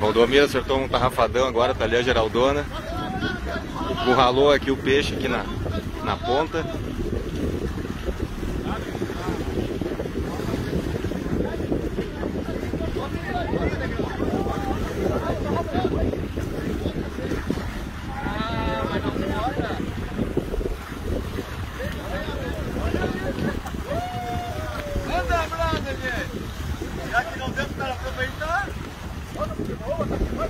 Valdomiro acertou um tarrafadão agora, tá ali a Geraldona. Burralou aqui o peixe aqui na, na ponta. Anda, brother, gente! Já que não deu para aproveitar, bota de novo, tá aqui, vai,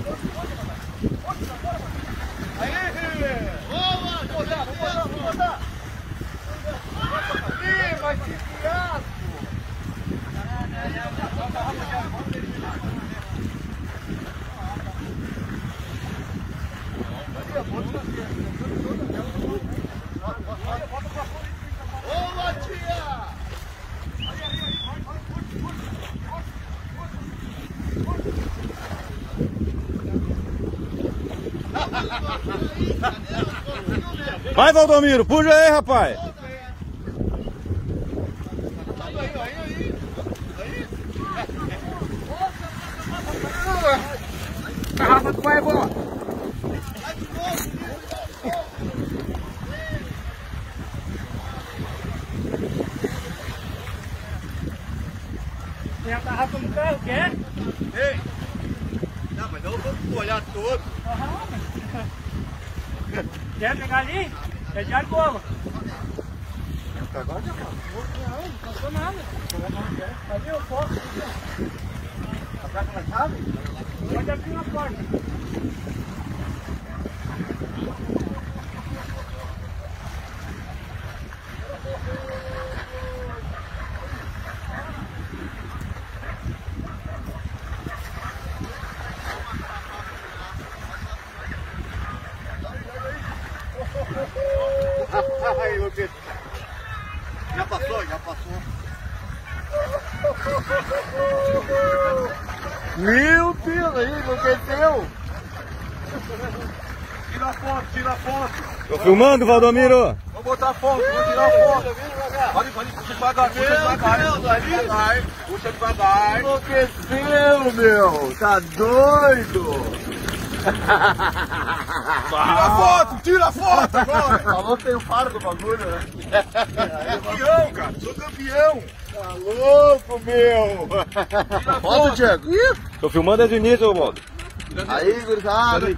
Aí! Boa! Vamos botar, vamos botar, vamos botar! Ih, mas que fiasco! Boa, tia! Vai, Valdomiro, puxa aí, rapaz. Garrafa do pai, bola! Tem a tarrafa no carro, quer? Ei! Não, mas eu vou molhar todo. Quer pegar ali? É de argola. Agora já Não, não passou nada. Cadê o foco? A placa na chave? Pode abrir na porta. Ai, meu Deus. Já passou, já passou. Meu Deus, aí, enlouqueceu. Tira a foto, tira a foto. Tô filmando, Valdomiro. Vou botar foto, vou tirar a foto. Pode, pode, puxa devagar, puxa devagar. Puxa devagar. Enlouqueceu, meu. Tá doido. Tira a foto, tira a foto agora. Falou que tem o faro do bagulho, né? Campeão, cara, sou campeão. Tá louco, meu. Tira foto, Diego. Tô filmando desde o início, Valdo. Aí, gurizada.